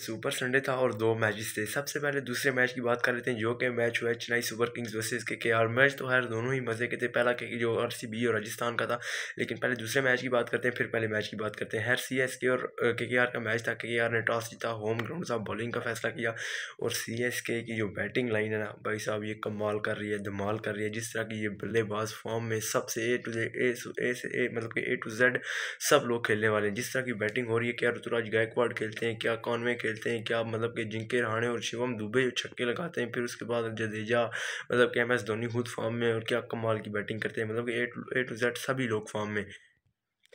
Super Sunday था और दो मैचेस थे। सबसे पहले दूसरे मैच की बात कर लेते हैं, जो कि मैच हुआ चेन्नई सुपर किंग्स वर्सेस के के आर। मैच तो खैर दोनों ही मज़े के थे। पहला के जो आर सी बी और राजस्थान का था, लेकिन पहले दूसरे मैच की बात करते हैं, फिर पहले मैच की बात करते हैं। हर सी एस के और के के आर का मैच था। के के आर ने टॉस जीता होम ग्राउंड साहब बॉलिंग का फैसला किया और सी एस के की जो बैटिंग लाइन है ना, भाई साहब, ये कमाल कर रही है, धमाल कर रही है। जिस तरह की ये बल्लेबाज फॉर्म में सबसे ए टू ए से ए मतलब कि ए टू जेड सब लोग खेलने वाले हैं। जिस तरह की बैटिंग हो रही है, क्या ऋतुराज गायकवाड़ खेलते हैं, क्या कॉनवे खेलते हैं, क्या मतलब कि जिंके रहाणे और शिवम दुबे छक्के लगाते हैं, फिर उसके बाद जडेजा मतलब कि एम एस धोनी खुद फॉर्म में और क्या कमाल की बैटिंग करते हैं मतलब कि ए टू जेड सभी लोग फॉर्म में।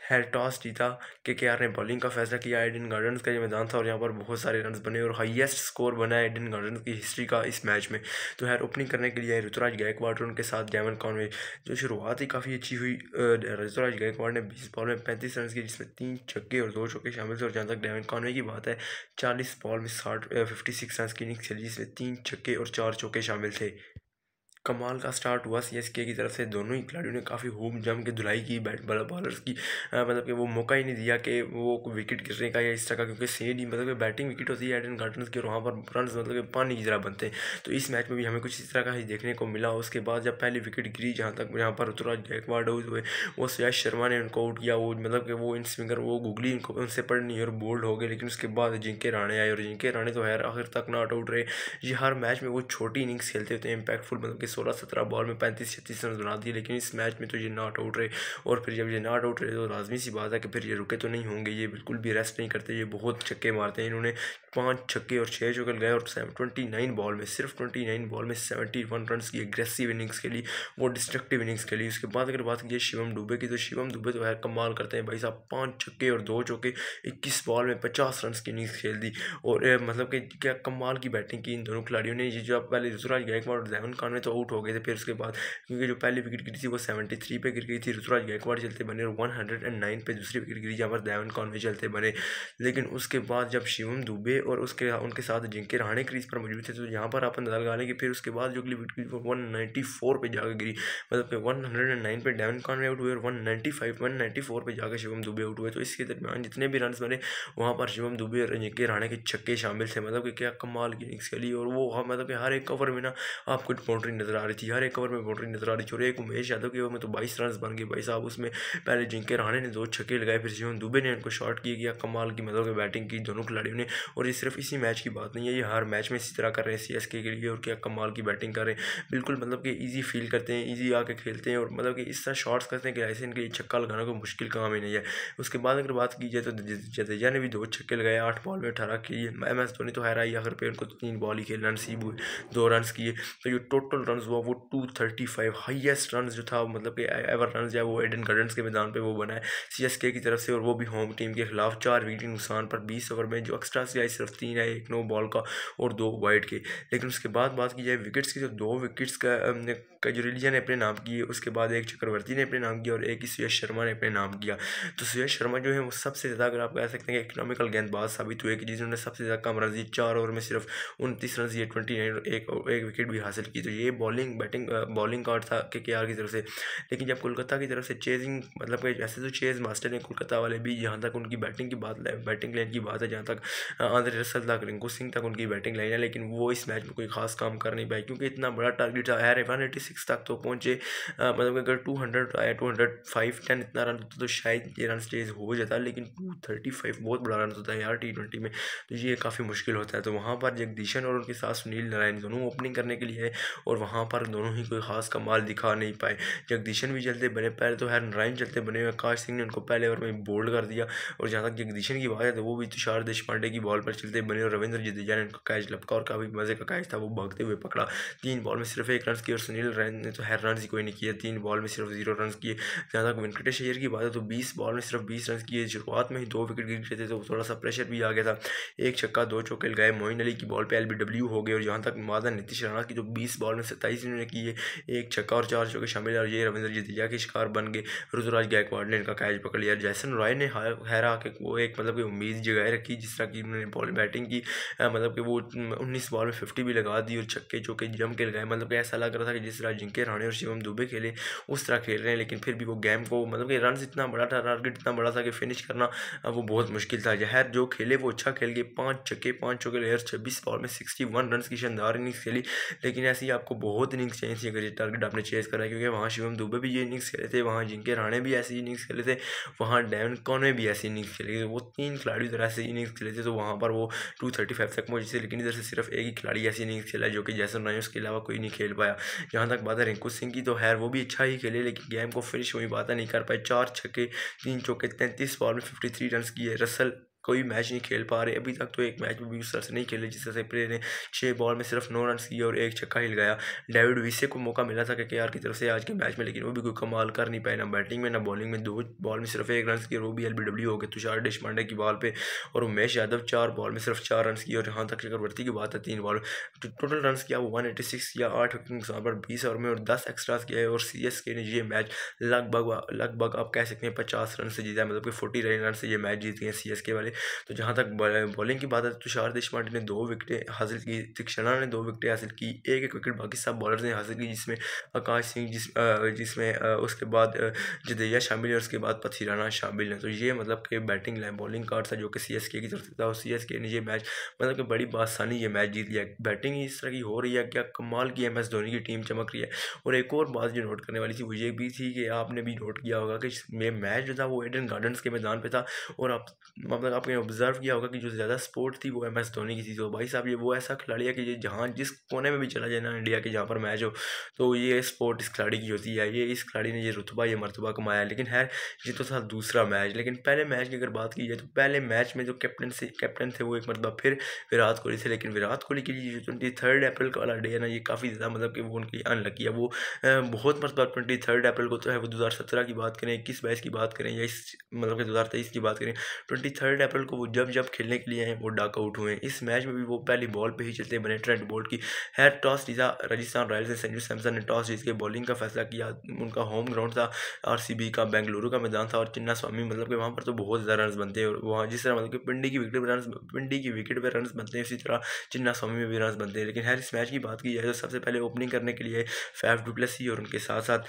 है टॉस जीता के के आर ने बॉलिंग का फैसला किया एडन गार्डन्स का ये मैदान था और यहाँ पर बहुत सारे रन बने और हाईएस्ट स्कोर बना है एडन गार्डन्स की हिस्ट्री का इस मैच में। तो खैर ओपनिंग करने के लिए ऋतुराज गायकवाड़ और उनके साथ डेवन कॉनवे जो शुरुआत ही काफ़ी अच्छी हुई ऋतुराज गायकवाड़ ने बीस बॉल में पैंतीस रन किए, जिसमें तीन छक्के और दो चौके शामिल थे। और जहाँ तक डेवन कॉनवे की बात है, चालीस बॉल में साठ फिफ्टी सिक्स रन की इनिंग्स चली जिसमें तीन छक्के और चार चौके शामिल थे। कमाल का स्टार्ट हुआ सी के तरफ़ से। दोनों ही खिलाड़ियों ने काफ़ी होम जम के धुलाई की बैट बॉलर्स की आ, मतलब कि वो मौका ही नहीं दिया कि वो विकेट गिरने का या इस तरह का क्योंकि सेड ही मतलब कि बैटिंग विकेट होती है एडन गार्डन की और वहाँ पर रन मतलब कि पानी की तरह बनते हैं। तो इस मैच में भी हमें कुछ इस तरह का ही देखने को मिला। उसके बाद जब पहली विकेट गिरी जहाँ तक यहाँ पर ऋतुराज गायकवाड़ हुए वो सुयाश शर्मा ने उनको आउट किया। वो मतलब कि वो इन स्विंगर वो गुगली इनको उनसे पढ़ नहीं और बोल्ड हो गए लेकिन उसके बाद जिनके राणे आए और जिनके राणे तो है आखिर तक नॉट आउट रहे। ये हर मैच में वो छोटी इनिंग्स खेलते होते हैं इम्पैक्टफुल मतलब कि सोलह सत्रह बॉल में पैंतीस छत्तीस रन बना दिए, लेकिन इस मैच में तो ये नॉट आउट रहे। और फिर जब ये नॉट आउट रहे तो लाजमी सी बात है कि फिर ये रुके तो नहीं होंगे, ये बिल्कुल भी रेस्ट नहीं करते, ये बहुत छक्के मारते हैं। इन्होंने पाँच छक्के और छः चौकल गए, और ट्वेंटी नाइन बॉल में, सिर्फ़ ट्वेंटी नाइन बॉल में सेवेंटी वन रन की एग्रेसिव इनिंग्स लिए वो डिस्ट्रक्टिव इनिंग्स लिए उसके बाद अगर बात की शिवम दुबे की तो शिवम दुबे तो है कमाल करते हैं भाई साहब। पाँच छक्के और दो चौके, इक्कीस बॉल में पचास रन की इनिंग्स खेल दी। और मतलब कि क्या कमाल की बैटिंग की इन दोनों खिलाड़ियों ने। ये जो आप पहले ऋतुराज गायकवाड़ और जैवन खान में तो आउट हो गए थे फिर उसके बाद, क्योंकि जो पहली विकेट गिरी थी वो सेवेंटी थ्री पे गिर गई थी ऋतुराज गायकवाड़ चलते बने और वन हंड्रेड एंड नाइन पे, दूसरी विकेट गिरी जहाँ पर दैवन कॉन्वे चलते बने। लेकिन उसके बाद जब शिवम दुबे और उसके, उनके साथ जिनके रहाणे क्रीज पर मौजूद थे तो यहाँ पर आप अंदाज़ा लगा लें कि फिर उसके बाद जो अगली विकेट वो वन नाइन्टी फोर पर जाकर गिरी। मतलब कि वन हंड्रेड एंड नाइन पर डेवन कॉन्वे आउट हुए और one ninety five one ninety four पर जाकर शिवम दुबे आउट हुए। तो इसके दरमियान जितने भी रन बने, वहाँ पर शिवम दुबे और जिनके रहाणे के छक्के शामिल थे। मतलब कि क्या कमाल की इनिंग्स खेली और वो मतलब कि हर एक कवर में ना आपको बाउंड्री नज़र आ रही थी। हर एक कवर में बाउंड्री नज़र आ रही थी और एक उमेश यादव के में तो बाईस रन बन गए। भाई साहब, उसमें पहले जिंके रहाणे ने दो छक्के लगाए, फिर शिवम दुबे ने उनको शॉट किया गया कमाल की मतलब बैटिंग की दोनों खिलाड़ियों ने। और ये सिर्फ़ इसी मैच की बात नहीं है, ये हर मैच में इसी तरह कर रहे हैं सी एस के लिए और क्या कमाल की बैटिंग कर रहे हैं। बिल्कुल मतलब कि ईजी फील करते हैं ईजी आके खेलते हैं और मतलब कि इस तरह शॉट्स करते हैं कि ऐसे इनके लिए छक्का लगाना कोई मुश्किल काम ही नहीं है। उसके बाद अगर बात की जाए तो जडेजा ने भी दो छक्के लगाए, आठ बॉल में अठारह किए। एम एस धोनी तो हैरा ही आखिर पे उनको तीन बॉल ही खेलना नसीब हुए, दो रन किए। तो ये टोटल रन हुआ वो two thirty five highest run जो था मतलब कि एवर रन जो है वो एडन गार्डन्स के मैदान पे वो बना है। सी एस के की तरफ़ से और वो भी होम टीम के खिलाफ चार विकेट नुकसान पर बीस ओवर में, जो एक्स्ट्रा से आई सिर्फ़ तीन है एक नो बॉल का और दो वाइड के। लेकिन उसके बाद बात की जाए विकेट्स की तो दो विकेट्स का का जो रिलीजन ने अपने नाम की उसके बाद एक चक्रवर्ती ने अपने नाम किया और एक ही सुयश शर्मा ने अपने नाम किया। तो सुयश शर्मा जो है, वो सबसे ज़्यादा अगर आप कह सकते हैं कि इकोनॉमिकल गेंदबाज साबित हुए कि जिन्होंने सबसे ज़्यादा कम रन दिए चार ओवर में सिर्फ़ उनतीस रन दिए ट्वेंटी नाइन एक विकेट भी हासिल की। तो ये बॉलिंग, बैटिंग बॉलिंग कार्ड था के के की तरफ़ से। लेकिन जब कोलकाता की तरफ़ से चेजिंग मतलब ऐसे तो चेज मास्टर हैं कोलकाता वाले भी, जहाँ तक उनकी बैटिंग की बात, बैटिंग लाइन की बात है, जहाँ तक आंध्र रसल तक रिंकू सिंह तक उनकी बैटिंग लाइन है, लेकिन वो इस मैच में कोई खास काम कर नहीं पाए, क्योंकि इतना बड़ा टारगेट था। यार वन एटी सिक्स तक तो पहुँचे मतलब अगर टू हंड्रेड आया टू हंड्रेड फाइव, टेन इतना रन होता तो शायद ये रन स्टेज हो जाता, लेकिन टू थर्टी फाइव बहुत बड़ा रन होता है यार टी ट्वेंटी में। तो ये काफ़ी मुश्किल होता है। तो वहाँ पर जगदीशन और उनके साथ सुनील नारायण दोनों ओपनिंग करने के लिए और वहाँ पर दोनों ही कोई खास कमाल दिखा नहीं पाए। जगदीशन भी चलते बने, पहले तो है नारायण चलते बने हुए आकाश सिंह ने उनको पहले ओवर में बोल्ड कर दिया और जहाँ तक जगदीशन की बात है तो वो भी तुषार देश पांडे की बॉल पर चलते बने और रविंद्र जडेजा ने उनका कैच लपका और काफ़ी मज़े का कैच था, वो भागते हुए पकड़ा। तीन बॉल में सिर्फ़ एक रन किए और सुनील रैन ने तो है रन ही कोई नहीं किया तीन बॉल में सिर्फ़ ज़ीरो रन किए। जहाँ तक वेंकटेश अय्यर की बात है तो बीस बॉल में सिर्फ़ बीस रन किए। शुरुआत में ही दो विकेट गिर गए थे तो थोड़ा सा प्रेशर भी आ गया था। एक छक्का, दो चौके लगाए। मोइन अली की बॉल पर एल हो गए और जहाँ तक मादा नीतीश राणा की जो बीस बॉल में सत्ताईस इन्होंने किए एक छक्का और चार चौके शामिल और ये रविंद्र जडेजा के शिकार बन गए। ऋतुराज गायकवाड़ ने इनका कैच पकड़ लिया जैसन रॉय ने हैरा के वो एक मतलब कि उम्मीद जगाए रखी, जिस तरह की उन्होंने बॉल बैटिंग की मतलब कि वो उन्नीस बॉल में फिफ्टी भी लगा दी और छक्के चौके जम के लगाए। मतलब कि ऐसा लग रहा था कि जिस तरह जिंके राणे और शिवम दुबे खेले, उस तरह खेल रहे हैं, लेकिन फिर भी वो गेम को मतलब कि रन इतना बड़ा था टारगेट इतना बड़ा था कि फिनिश करना वो बहुत मुश्किल था। जहर जो खेले, वो अच्छा खेल गए। पाँच छक्के, पाँच चौके लेयर छब्बीस बॉल में सिक्सटी वन रन की शानदार इनिंग्स खेली। लेकिन ऐसी आपको बहुत इनिंग्स चाहिए थी अगर ये टारगेट आपने चेस करा, क्योंकि वहाँ शिवम दुबे भी ये इनिंग्स खेले थे, वहाँ जिनके राणे भी ऐसी इनिंग्स खेले थे, वहाँ डेवन कौन भी ऐसी इनिंग्स खेले थे, वो तीन खिलाड़ी उधर ऐसे इनिंग्स खेले थे तो वहाँ पर वो टू थर्टी फाइव तक पहुँचे थे, लेकिन इधर से सिर्फ़ एक ही खिलाड़ी ऐसी इनिंग्स खेला जो कि जैसन राय उसके अलावा कोई नहीं खेल पाया। जहाँ तक बात है रिंकू सिंह की तो खैर वो भी अच्छा ही खेले, लेकिन गेम को फिनिश हुई बात नहीं कर पाए, चार छक्के, तीन चौके, तैंतीस बॉल में फिफ्टी थ्री रन किए, रसल कोई मैच नहीं खेल पा रहे। अभी तक तो एक मैच भी उस तरह से नहीं खेले जिस तरह से प्लेयर ने छः बॉल में सिर्फ़ नौ रन किए और एक छक्का ही लगाया डेविड विसे को मौका मिला था के आर की तरफ़ से आज के मैच में, लेकिन वो भी कोई कमाल कर नहीं पाए, ना बैटिंग में, ना बॉलिंग में। दो बॉल में सिर्फ़ एक रन किए, वो भी एल हो गए, तुषार देशपांडे की बॉल पर और उमेश यादव चार बॉल में सिर्फ़ चार रन किए, और जहाँ तक चक्रवर्ती की बात है, तीन बॉल। टोटल रन किया वो वन एटी सिक्स या आठ नुकसान पर बीस ओवर में, और दस एक्स्ट्रा किया है और सी एस के ने ये मैच लगभग लगभग आप कह सकते हैं, पचास रन से जीता है मतलब कि फोर्टी रन से ये मैच जीत गए सी एस के वाले। तो जहाँ तक बॉलिंग की बात है तुषार देशपांडे ने दो विकेटें हासिल की तिक्षणा ने दो विकेटें हासिल की, एक एक विकेट बाकी सब बॉलर्स ने हासिल की, जिसमें आकाश सिंह, जिस जिसमें उसके बाद जदेजा शामिल है, उसके बाद पथीराना शामिल है। तो ये मतलब कि बैटिंग लाइन, बॉलिंग कार्ड था जो कि सी के तरफ़ था, और सी ने ये मैच मतलब कि बड़ी बासानी ये मैच जीत लिया। बैटिंग इस तरह की हो रही है, क्या कमाल की एम एस धोनी की टीम चमक रही है। और एक और बात जो नोट करने वाली थी, वो ये भी थी कि आपने भी नोट किया होगा कि मैच जो था, वो एडन गार्डन्स के मैदान पर था, और आप मतलब आपने ऑब्ज़र्व किया होगा कि जो ज़्यादा स्पोर्ट थी वो एम एस धोनी की थी। तो भाई साहब, ये वो ऐसा खिलाड़ी है कि ये जहाँ जिस कोने में भी चला जाए ना इंडिया के, जहाँ पर मैच हो तो ये स्पोर्ट इस खिलाड़ी की होती है। ये इस खिलाड़ी ने ये रुतबा, ये मरतबा कमाया लेकिन है ये तो था दूसरा मैच लेकिन पहले मैच की अगर बात की जाए तो पहले मैच में जो कैप्टन से कैप्टन थे वो एक मरतबा, फिर विराट कोहली थे। लेकिन विराट कोहली के लिए जो ट्वेंटी थर्ड अप्रैल का वाला डे है ना, ये काफ़ी ज़्यादा मतलब कि वो उनकी अनलकी है। वो बहुत मरतबा ट्वेंटी थर्ड अप्रैल को तो है। वो दो हज़ार सत्रह की बात करें, इक्कीस बाईस की बात करें या इस मतलब कि दो हज़ार तेईस की बात करें ट्वेंटी थर्ड अप्रैल को वो जब जब खेलने के लिए हैं, वो डाक आउट हुए इस मैच में भी वो पहली बॉल पे ही चलते बने ट्रेंट बोल्ट की। है टॉस जीता राजस्थान रॉयल्स ने संजू सैमसन ने टॉस जीत के बॉलिंग का फैसला किया, उनका होम ग्राउंड था आर का बेंगलुरु का मैदान था और चिन्ना स्वामी मतलब कि वहाँ पर तो बहुत ज़्यादा रन बनते हैं और वहाँ जिस तरह मतलब कि पिंडी की विकेट पर रन पिंडी की विकेट पर रन बनते हैं इसी तरह चिन्ना स्वामी में भी रन बनते हैं। लेकिन है इस मैच की बात की जाए तो सबसे पहले ओपनिंग करने के लिए फैफ डुप्लेसी और उनके साथ साथ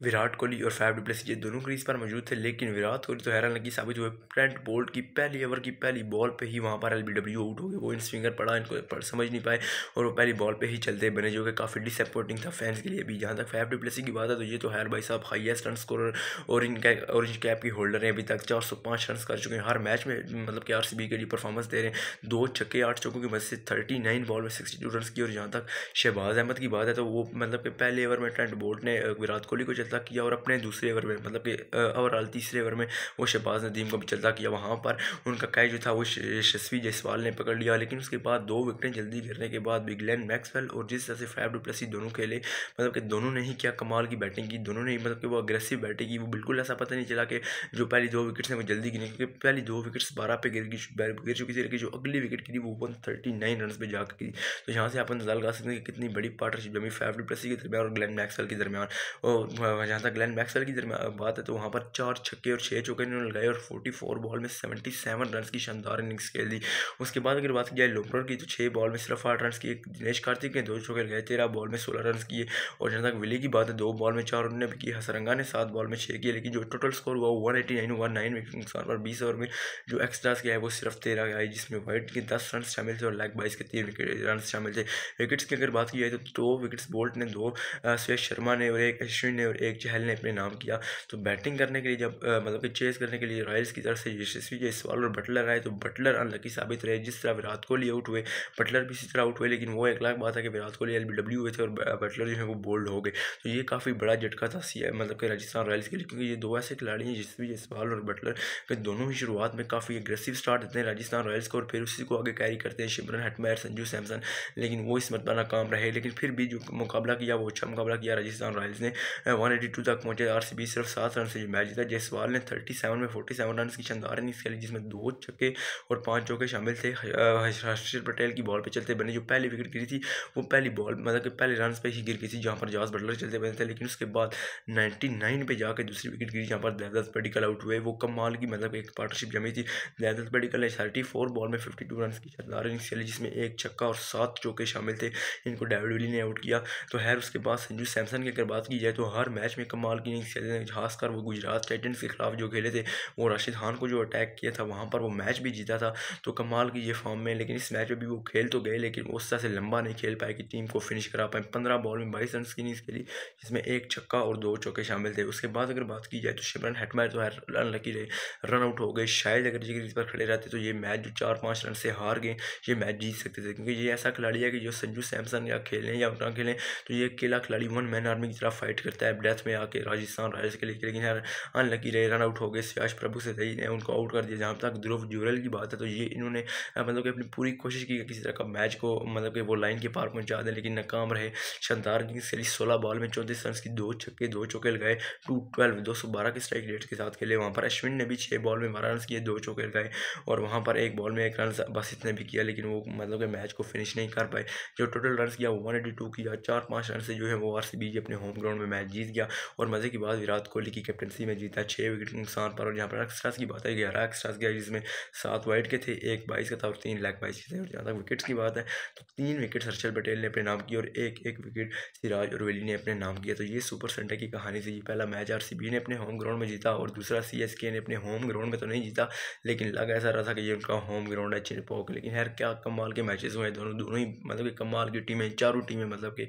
विराट कोहली और फैफ डुप्लेसी ये दोनों क्रीज पर मौजूद थे, लेकिन विराट कोहली तो हैरान लगी, साबित हुए ट्रेंट बोल्ट की पहली ओवर की पहली बॉल पे ही वहाँ पर एलबीडब्ल्यू आउट हो गए वो इन स्विंगर पड़ा, इनको समझ नहीं पाए और वो पहली बॉल पे ही चलते बने, जो कि काफ़ी डिसअपॉइंटिंग था फैंस के लिए भी। जहाँ तक फैफ डुप्लेसी की बात है तो ये तो हैर भाई साहब हाइएस्ट रन स्कोर और इनका ऑरेंज कैप की होल्डर हैं। अभी तक चार सौ पाँच रन कर चुके हैं। हर मैच में मतलब कि आर सी बी के लिए परफॉर्मेंस दे रहे हैं। दो छक्के, आठ चौकों की मदद से थर्टी नाइन बॉल में सिक्सटी टू रन की। और जहाँ तक शहबाज अहमद की बात है तो वो मतलब कि पहले ओवर में ट्रेंट बोल्ट ने विराट कोहली को चलता किया और अपने दूसरे ओवर में मतलब कि ओवरऑल तीसरे ओवर में, वो शहबाज नदीम को भी चलता किया वहाँ पर। उनका कैच जो था वो यशस्वी जायसवाल ने पकड़ लिया, लेकिन उसके बाद दो विकटें जल्दी गिरने के बाद बिगलैन मैक्सवेल और जिस तरह से फैब डुप्लेसी दोनों खेले मतलब कि दोनों ने ही क्या कमाल की बैटिंग की, दोनों ने ही मतलब कि वो अग्रेसिव बैटिंग की, वो बिल्कुल ऐसा पता नहीं चला कि जो पहली दो विकेट्स हैं वो जल्दी गिरी, क्योंकि पहली दो विकेट्स बारह पे गिर गिर चुकी थी, लेकिन जो अगली विकेट थी वो वन थर्टी नाइन रन पर जाकर की तो यहाँ से आप अंदाज़ा लगा सकते हैं कि कितनी बड़ी पार्टनरशिप जमी फैफ डुप्लेसी के दरमियान और ग्लैन मैक्सवेल के दरमियान। और जहाँ तक ग्लैन मैक्सवेल की बात है तो वहाँ पर चार छक्के और छः चौके इन्होंने लगाए और फोर्टी फोर बॉल में सेवेंटी सेवन रन की शानदार इनिंग्स खेल दी। उसके बाद अगर बात की जाए लोमर की तो छः बॉल में सिर्फ़ आठ रन किए। दिनेश कार्तिक ने दो चौके लगाए, तेरह बॉल में सोलह रन किए। और जहाँ तक विली की बात है, दो बॉल में चार उन्होंने भी की हसरंगा ने सात बॉल में छः किए, लेकिन जो टोटल स्कोर हुआ one eighty nine one nine wicket नुकसान पर बीस ओवर में जो एक्स्ट्रास किया है, वो सिर्फ़ तेरह आए जिसमें वाइट के दस रन शामिल थे और लैग बाइस के तीन विकेट रन शामिल थे। विकेट्स की अगर बात की जाए तो दो विकेट्स बोल्ट ने, दो सुयश शर्मा ने और एक अश्विन ने और एक चहल ने अपने नाम किया। तो बैटिंग करने के लिए जब मतलब कि चेस करने के लिए रॉयल्स की तरफ़ से यशस्वी जायसवाल और बटलर आए तो बटलर अनलकी साबित रहे। जिस तरह विराट कोहली आउट हुए, बटलर भी इसी तरह आउट हुए, लेकिन वो एक लाख बात है कि विराट कोहली एल हुए थे और बटलर जो है वो बोल्ड हो गए। तो ये काफ़ी बड़ा झटका था सी मतलब कि राजस्थान रॉयल्स के लिए, क्योंकि ये दो ऐसे खिलाड़ी हैं, यशस्वी जायसवाल और बटलर, के दोनों ही शुरुआत में काफ़ी एग्रेसिव स्टार्ट देते हैं राजस्थान रॉयल्स को और फिर उसी को आगे कैरी करते हैं शिमरन, हटमैर, संजू सैमसन। लेकिन वो इस मतलब नाकाम रहे, लेकिन फिर भी जो मुकाबला किया, वो अच्छा मुकाबला किया राजस्थान रॉयल्स ने। वन एटी टू तक पहुँचे। आर सी बी सिर्फ़ सात रन से मैच जीता। जयसवाल ने थर्टी सेवन में फोर्टी सेवन रन की शानदार इनिंग्स खेली, जिसमें दो छक्के और पाँच चौके शामिल थे। हर्षित पटेल की बॉल पर चलते बने, जो पहली विकेट गिरी थी, वो पहली बॉल मतलब कि पहले रन पर ही गिर गई थी, जहाँ पर जास बटलर चलते बने थे। लेकिन उसके बाद नाइन्टी नाइन पर जाकर दूसरी विकेट गिरी, जहाँ पर देवदत्त पेडिकल आउट हुए। वो कमाल की मतलब एक पार्टनरशिप जमी थी। देवदत्त पेडिकल ने थर्टी फोर बॉल में फिफ्टी टू रन की शानदार इनिंग्स खेली, जिसमें एक छक्का और सात चौके शामिल थे। इनको डेविड विली ने आउट किया। तो खैर, उसके बाद संजू सैमसन की अगर बात की जाए तो हर मैच में कमाल की इनिंग्स खेले थे, खासकर वो गुजरात टाइटन्स के खिलाफ जो खेले थे, वो राशिद खान को जो अटैक किया था, वहाँ पर वो मैच भी जीता था। तो कमाल की ये फॉर्म में, लेकिन इस मैच में भी वो खेल तो गए, लेकिन उस तरह से लंबा नहीं खेल पाए कि टीम को फिनिश करा पाए। पंद्रह बॉल में बाईस रन की इनिंग्स खेली, जिसमें एक छक्का और दो चौके शामिल थे। उसके बाद अगर बात की जाए तो शिमरन हेटमायर तो है, रन लकी रहे रन आउट हो गए। शायद अगर जिस पर खड़े रहते तो ये मैच जो चार पाँच रन से हार गए, ये मैच जीत सकते थे। क्योंकि ये ऐसा खिलाड़ी है कि जो संजू सैमसन या खेलें या ना खेलें तो ये अकेला खिलाड़ी वन मैन आर्मी की तरफ़ फाइट करता है। डेथ में आके राजस्थान रॉयल्स के लिए लेकिन यार अनलकी रहे रन आउट हो गए सियाश प्रभु से सही ने उनको आउट कर दिया। जहाँ तक ध्रुव जुरल की बात है तो ये इन्होंने मतलब कि अपनी पूरी कोशिश की किसी तरह का मैच को मतलब कि वो लाइन के पार पहुँचा दें, लेकिन नाकाम रहे। शानदार की खेली सोलह बॉल में चौंतीस रन की दो छक्के, दो चौके लगाए। टू ट्वेल्व दो सौ बारह के स्ट्राइक रेट के साथ खेले। वहाँ पर अश्विन ने भी छः बॉल में बारह रन किए, दो चौके लगाए। और वहाँ पर एक बॉल में एक रन बस इतने भी किया, लेकिन वो मतलब कि मैच को फिनिश नहीं कर पाए। जो टोटल रन किया वन एटी टू किया। चार पाँच रन से जो है, वो आर सी बी अपने होम ग्राउंड में मैच जीत गया। और मज़े की बात, विराट कोहली की कैप्टनसी में जीता छः विकेट नुकसान पर और यहाँ पर एक्स्ट्रास की बात है, ग्यारह एक्स्ट्रास गया जिसमें सात वाइट के थे, एक बाईस का था और तीन लैक बाईस के थे और जहाँ तक विकेट्स की बात है तो तीन विकेट हर्षल पटेल ने अपने नाम की और एक एक विकेट सिराज और वेली ने अपने नाम किया तो ये सुपर संडे की कहानी थी। पहला मैच आर ने अपने होम ग्राउंड में जीता और दूसरा सी ने अपने होम ग्राउंड में तो नहीं जीता, लेकिन लग ऐसा रहा था कि ये उनका होम ग्राउंड है चिनपोक लेकिन यार क्या कमाल के मैचेस हुए दोनों दोनों ही मतलब कि कमाल की टीमें चारों टीमें मतलब कि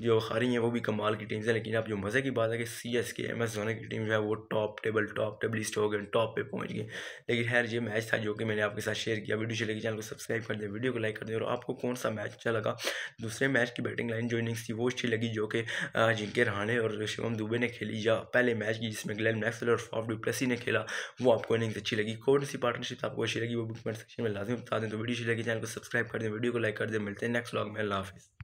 जो हारी हैं, वो भी कमाल की टीम है, लेकिन अब जो मज़े की बात है कि C S K M S Dhoni की टीम जो है वो टॉप टेबल टॉप टेबलिस्ट हो गए टॉप पे पहुँच गए। लेकिन खैर ये मैच था जो कि मैंने आपके साथ शेयर किया। वीडियो चलेगी चैनल को सब्सक्राइब कर दें वीडियो को लाइक कर दें और आपको कौन सा मैच अच्छा लगा? दूसरे मैच की बैटिंग लाइन जो इनिंग्स थी वो अच्छी लगी, जो कि जिनके रहाने और शिवम दुबे ने खेली या पहले मैच की जिसमें ग्लैन मैक्सवेल और फॉफ डुप्लेसी ने खेला, वो आपको इनिंग्स अच्छी लगी। कौन सी पार्टनरशिप आपको अच्छी लगी वो भी कमेंट सेक्शन में लाजमी बता दें। तो वीडियो अच्छी चैनल को सब्सक्राइब कर दें वीडियो को लाइक कर दें। मिलते हैं नेक्स्ट व्लॉग में। अल्लाह हाफिज़।